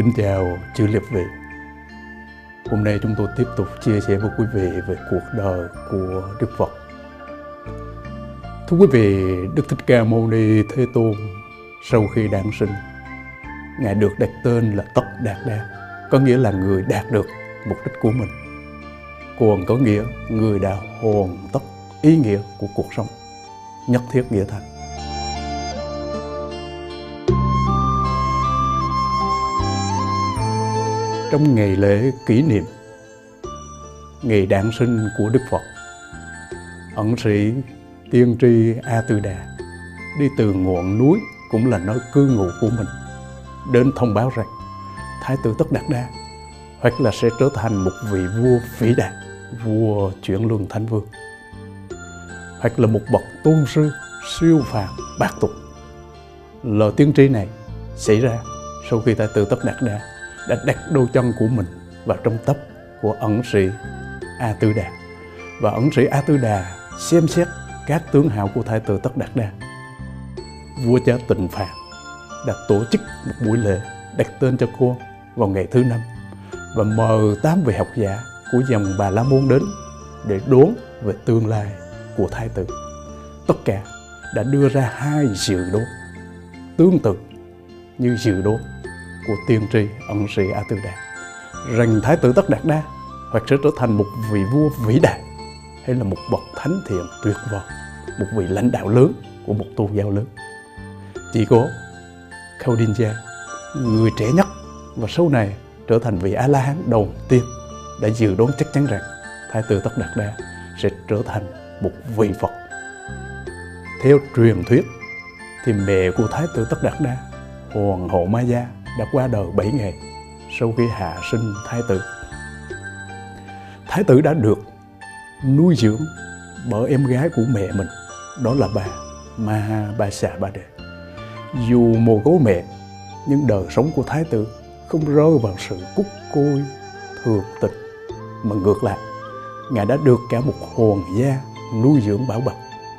Kính chào chư liệt vị. Hôm nay chúng tôi tiếp tục chia sẻ với quý vị về cuộc đời của Đức Phật. Thưa quý vị, Đức Thích Ca Mâu Ni Thế Tôn sau khi đản sinh, Ngài được đặt tên là Tất Đạt Đa, có nghĩa là người đạt được mục đích của mình. Còn có nghĩa người đã hoàn tất ý nghĩa của cuộc sống, nhất thiết nghĩa thành. Trong ngày lễ kỷ niệm ngày đản sinh của Đức Phật. Ẩn sĩ tiên tri A Tư Đà đi từ ngọn núi cũng là nơi cư ngụ của mình đến thông báo rằng Thái tử Tất Đạt Đa hoặc là sẽ trở thành một vị vua vĩ đại, vua chuyển luân thánh vương hoặc là một bậc tôn sư siêu phàm bát tục. Lời tiên tri này xảy ra sau khi Thái tử Tất Đạt Đa đã đặt đôi chân của mình vào trong tấp của ẩn sĩ A Tư Đà. Và ẩn sĩ A Tư Đà xem xét các tướng hào của thái tử Tất Đạt Đa. Vua cha Tịnh Phạn đã tổ chức một buổi lễ đặt tên cho cô vào ngày thứ năm và mời tám vị học giả của dòng Bà La Môn đến để đoán về tương lai của thái tử. Tất cả đã đưa ra hai dự đoán tương tự như dự đoán của tiên tri ẩn sĩ A Tư Đà rằng Thái tử Tất Đạt Đa hoặc sẽ trở thành một vị vua vĩ đại hay là một bậc thánh thiện tuyệt vời, một vị lãnh đạo lớn của một tôn giáo lớn. Chỉ có Kaudinja, người trẻ nhất và sau này trở thành vị A-la-hán đầu tiên đã dự đoán chắc chắn rằng Thái tử Tất Đạt Đa sẽ trở thành một vị Phật. Theo truyền thuyết thì mẹ của Thái tử Tất Đạt Đa, Hoàng hậu Maya đã qua đời 7 ngày sau khi hạ sinh thái tử. Thái tử đã được nuôi dưỡng bởi em gái của mẹ mình, đó là bà Ma Ba Xà Ba Đề. Dù mồ côi mẹ, nhưng đời sống của thái tử không rơi vào sự cúc côi, thường tịch, mà ngược lại, ngài đã được cả một hoàng gia nuôi dưỡng bảo bọc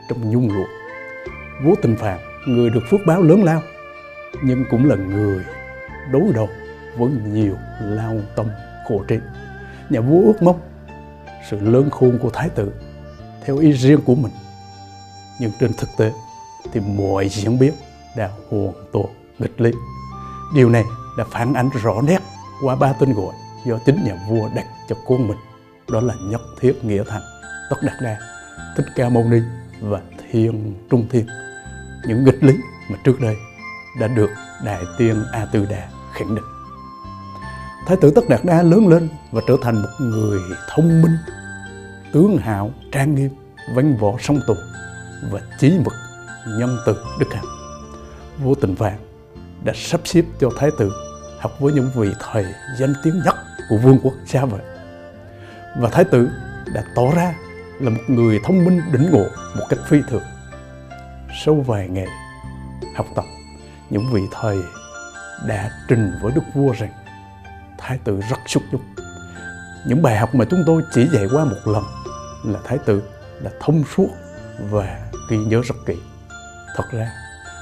trong nhung lụa. Vô Tình Phạn, người được phước báo lớn lao, nhưng cũng là người đối đầu với nhiều lao tâm khổ trí. Nhà vua ước mong sự lớn khôn của thái tử theo ý riêng của mình. Nhưng trên thực tế thì mọi diễn biến đã hoàn toàn nghịch lý. Điều này đã phản ánh rõ nét qua ba tên gọi do chính nhà vua đặt cho con mình. Đó là nhất thiết nghĩa thành, tất đạt đa, thích ca mâu ni và thiên trung thiên. Những nghịch lý mà trước đây đã được Đại tiên A Tư Đà khẳng định. Thái tử Tất Đạt Đa lớn lên và trở thành một người thông minh, tướng hạo, trang nghiêm, văn võ song tù và chí mực, nhân từ, đức hạnh. Vua Tình Vàng đã sắp xếp cho Thái tử học với những vị thầy danh tiếng nhất của vương quốc xa vậy Và Thái tử đã tỏ ra là một người thông minh đỉnh ngộ một cách phi thường. Sau vài ngày học tập, những vị thầy đã trình với đức vua rằng, thái tử rất xúc dụng những bài học mà chúng tôi chỉ dạy qua một lần là thái tử đã thông suốt và ghi nhớ rất kỹ. Thật ra,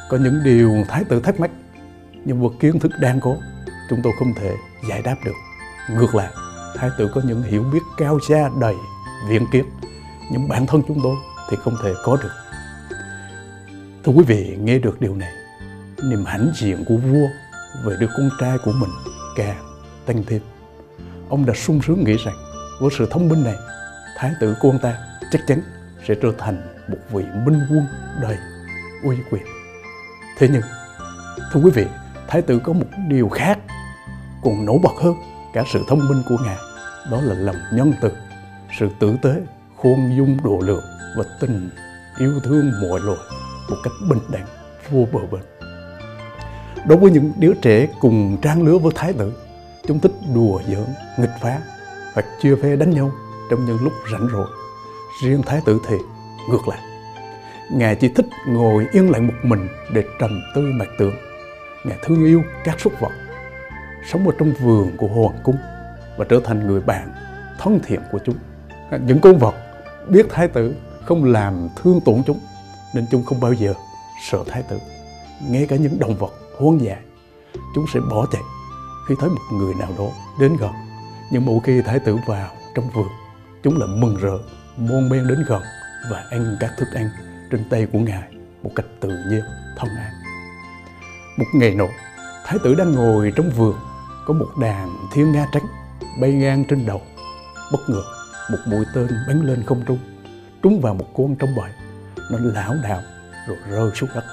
có những điều thái tử thắc mắc, nhưng vượt kiến thức đang có, chúng tôi không thể giải đáp được. Ngược lại, thái tử có những hiểu biết cao xa đầy viễn kiến, nhưng bản thân chúng tôi thì không thể có được. Thưa quý vị, nghe được điều này niềm hãnh diện của vua về đứa con trai của mình càng tăng thêm. Ông đã sung sướng nghĩ rằng với sự thông minh này, thái tử của ông ta chắc chắn sẽ trở thành một vị minh quân đầy uy quyền. Thế nhưng, thưa quý vị, thái tử có một điều khác còn nổi bật hơn cả sự thông minh của ngài, đó là lòng nhân từ, sự tử tế, khôn dung độ lượng và tình yêu thương mọi loài một cách bình đẳng vô bờ bến. Đối với những đứa trẻ cùng trang lứa với thái tử, chúng thích đùa giỡn, nghịch phá hoặc chia phe đánh nhau trong những lúc rảnh rỗi. Riêng thái tử thì ngược lại. Ngài chỉ thích ngồi yên lặng một mình để trầm tư mặt tượng. Ngài thương yêu các súc vật, sống ở trong vườn của hoàng cung và trở thành người bạn thân thiện của chúng. Những con vật biết thái tử không làm thương tổn chúng nên chúng không bao giờ sợ thái tử. Ngay cả những động vật hoang dại chúng sẽ bỏ chạy khi thấy một người nào đó đến gần. Nhưng mỗi khi thái tử vào trong vườn, chúng lại mừng rỡ môn men đến gần và ăn các thức ăn trên tay của ngài một cách tự nhiên thân an một ngày nọ, thái tử đang ngồi trong vườn, có một đàn thiên nga trắng bay ngang trên đầu. Bất ngờ, một mũi tên bắn lên không trung, trúng vào một con trong bầy. Nó lảo đảo rồi rơi xuống đất.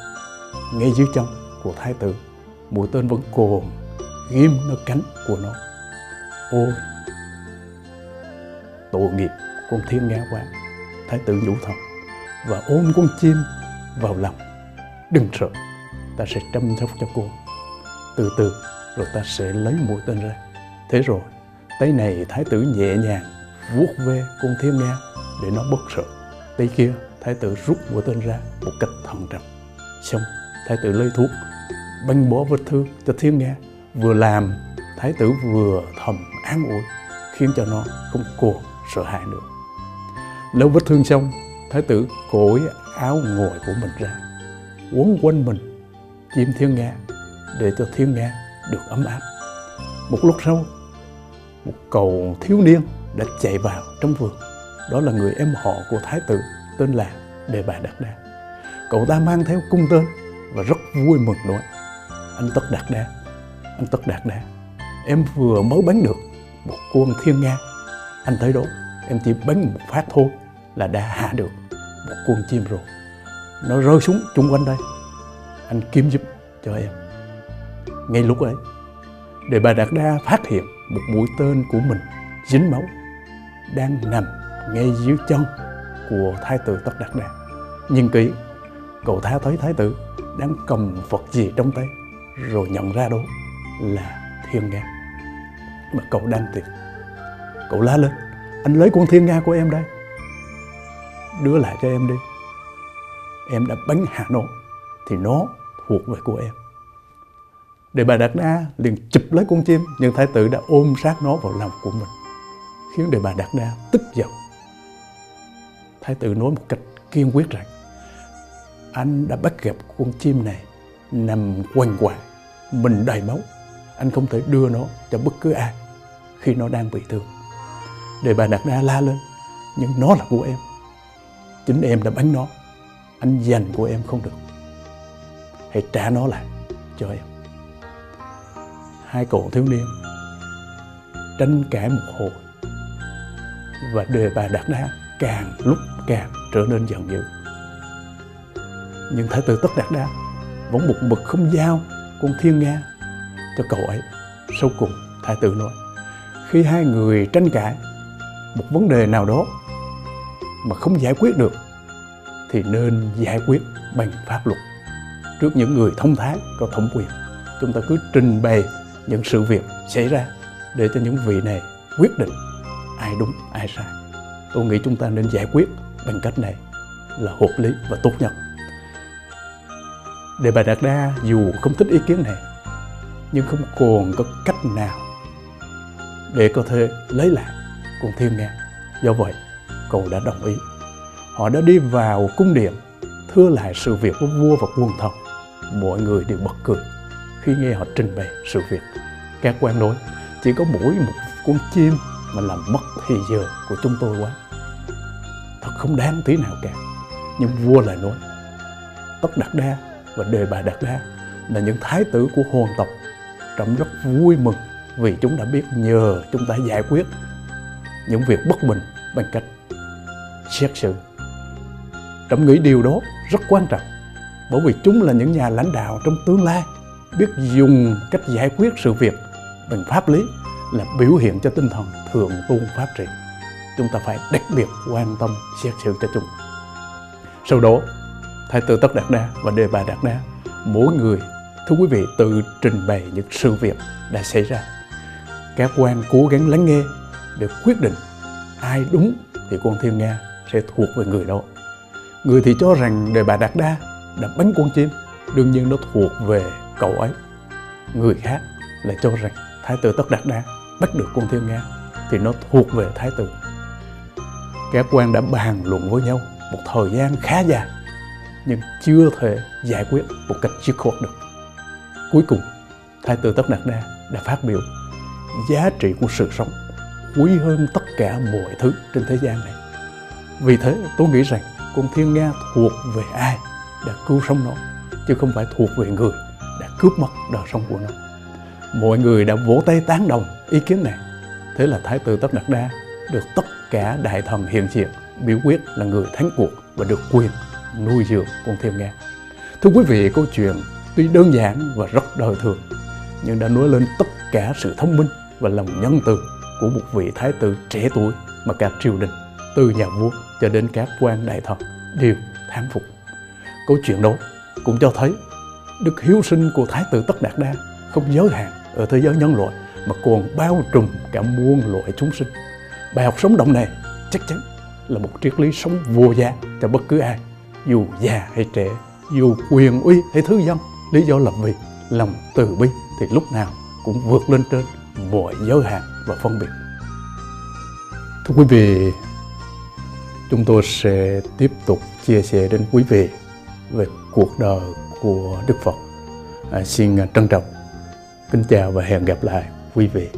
Ngay dưới chân của thái tử. Mũi tên vẫn còn ghim nơi cánh của nó. Ôi! Tội nghiệp, con thiên nga quá. Thái tử nhủ thầm, và ôm con chim vào lòng. Đừng sợ, ta sẽ chăm sóc cho cô. Từ từ, rồi ta sẽ lấy mũi tên ra. Thế rồi, tay này thái tử nhẹ nhàng vuốt ve con thiên nga để nó bất sợ. Tay kia, thái tử rút mũi tên ra một cách thận trọng. Xong, thái tử lấy thuốc băng bó vết thương cho thiên nga. Vừa làm, thái tử vừa thầm an ủi, khiến cho nó không còn sợ hãi nữa. Lâu vết thương xong, thái tử cởi áo ngồi của mình ra uốn quanh mình chim thiên nga để cho thiên nga được ấm áp. Một lúc sau, một cậu thiếu niên đã chạy vào trong vườn. Đó là người em họ của thái tử, tên là đề bà đạt đa. Cậu ta mang theo cung tên và rất vui mừng nói anh tất đạt đa. Anh tất đạt đa, em vừa mới bắn được một con thiên nga. Anh thấy đó, em chỉ bắn một phát thôi là đã hạ được một con chim rồi. Nó rơi xuống chung quanh đây. Anh kiếm giúp cho em. Ngay lúc ấy, để bà đạt đa phát hiện một mũi tên của mình dính máu đang nằm ngay dưới chân của thái tử tất đạt đa. Nhìn kỹ, cậu ta thấy thái tử đang cầm vật gì trong tay? Rồi nhận ra đó là thiên nga. Mà cậu đang tìm, cậu la lên, anh lấy con thiên nga của em đây, đưa lại cho em đi. Em đã bắn hạ nó, thì nó thuộc về của em. Để bà Đạt Đa liền chụp lấy con chim, nhưng thái tử đã ôm sát nó vào lòng của mình, khiến để bà Đạt Đa tức giận. Thái tử nói một cách kiên quyết rằng, anh đã bắt gặp con chim này nằm quanh quại mình đầy máu. Anh không thể đưa nó cho bất cứ ai khi nó đang bị thương. Để bà Đạt Đa la lên, nhưng nó là của em. Chính em đã bắn nó, anh dành của em không được. Hãy trả nó lại cho em. Hai cậu thiếu niên tranh cãi một hồi, và đề bà đạt đa càng lúc càng trở nên giận dữ. Nhưng thái tử tất đạt đa vẫn một mực không giao con thiên nga cho cậu ấy. Sau cùng, thái tử nói, khi hai người tranh cãi một vấn đề nào đó mà không giải quyết được, thì nên giải quyết bằng pháp luật. Trước những người thông thái có thẩm quyền, chúng ta cứ trình bày những sự việc xảy ra để cho những vị này quyết định ai đúng, ai sai. Tôi nghĩ chúng ta nên giải quyết bằng cách này là hợp lý và tốt nhất để bà đạt đa dù không thích ý kiến này, nhưng không còn có cách nào để có thể lấy lại. Con thiên nga do vậy, cậu đã đồng ý. Họ đã đi vào cung điện, thưa lại sự việc của vua và quân thần. Mọi người đều bật cười khi nghe họ trình bày sự việc. Các quan nói, chỉ có mỗi một con chim mà làm mất thì giờ của chúng tôi quá. Thật không đáng tí nào cả. Nhưng vua lại nói, tất đạt đa và đề bà đạt La là những thái tử của hoàng tộc. Trẫm rất vui mừng vì chúng đã biết nhờ chúng ta giải quyết những việc bất bình bằng cách xét xử. Trẫm nghĩ điều đó rất quan trọng, bởi vì chúng là những nhà lãnh đạo trong tương lai biết dùng cách giải quyết sự việc bằng pháp lý là biểu hiện cho tinh thần thượng tôn pháp trị. Chúng ta phải đặc biệt quan tâm xét xử cho chúng. Sau đó thái tử tất đạt đa và đề bà đạt đa, mỗi người, thưa quý vị, tự trình bày những sự việc đã xảy ra. Các quan cố gắng lắng nghe để quyết định ai đúng thì con thiên nga sẽ thuộc về người đó. Người thì cho rằng đề bà đạt đa đã bắn con chim, đương nhiên nó thuộc về cậu ấy. Người khác lại cho rằng thái tử tất đạt đa bắt được con thiên nga thì nó thuộc về thái tử. Các quan đã bàn luận với nhau một thời gian khá dài nhưng chưa thể giải quyết một cách dứt khoát được cuối cùng thái tử tất đạt đa đã phát biểu giá trị của sự sống quý hơn tất cả mọi thứ trên thế gian này. Vì thế tôi nghĩ rằng con thiên nga thuộc về ai đã cứu sống nó, chứ không phải thuộc về người đã cướp mất đời sống của nó. Mọi người đã vỗ tay tán đồng ý kiến này. Thế là Thái tử Tất Đạt Đa được tất cả đại thần hiện diện biểu quyết là người thắng cuộc và được quyền nuôi dưỡng con thiên nga. Thưa quý vị, câu chuyện tuy đơn giản và rất đời thường, nhưng đã nói lên tất cả sự thông minh và lòng nhân từ của một vị thái tử trẻ tuổi mà cả triều đình, từ nhà vua cho đến các quan đại thần đều thán phục. Câu chuyện đó cũng cho thấy đức hiếu sinh của thái tử Tất Đạt Đa không giới hạn ở thế giới nhân loại mà còn bao trùm cả muôn loại chúng sinh. Bài học sống động này chắc chắn là một triết lý sống vô giá cho bất cứ ai, dù già hay trẻ, dù quyền uy hay thứ dân. Lý do là vì lòng từ bi thì lúc nào cũng vượt lên trên mọi giới hạn và phân biệt. Thưa quý vị, chúng tôi sẽ tiếp tục chia sẻ đến quý vị về cuộc đời của Đức Phật. À, xin trân trọng kính chào và hẹn gặp lại quý vị